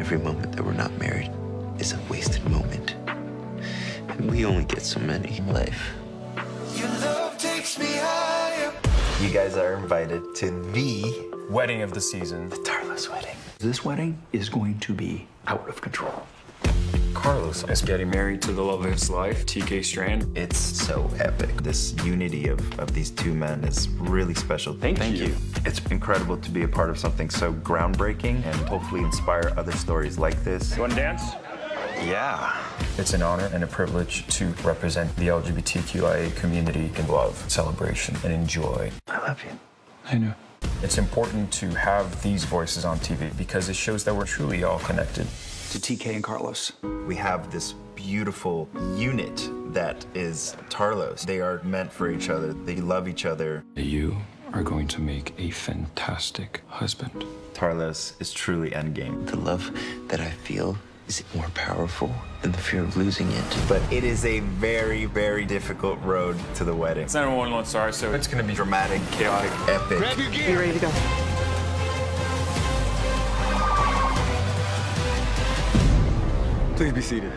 Every moment that we're not married is a wasted moment. And we only get so many in life. Your love takes me higher. You guys are invited to the Wedding of the season. The Tarlos wedding. This wedding is going to be out of control. Carlos is getting married to the love of his life, TK Strand. It's so epic. This unity of, of these two men is really special. Thank you. It's incredible to be a part of something so groundbreaking and hopefully inspire other stories like this. You want to dance? Yeah. It's an honor and a privilege to represent the LGBTQIA community in love, celebration, and enjoy. I love you. I know. It's important to have these voices on TV because it shows that we're truly all connected. To TK and Carlos. We have this beautiful unit that is Tarlos. They are meant for each other. They love each other. You are going to make a fantastic husband. Tarlos is truly endgame. The love that I feel is it more powerful than the fear of losing it. But it is a very, very difficult road to the wedding. It's not a one Lone Star, so it's going to be Dramatic, chaotic. epic. You ready to go? Please be seated.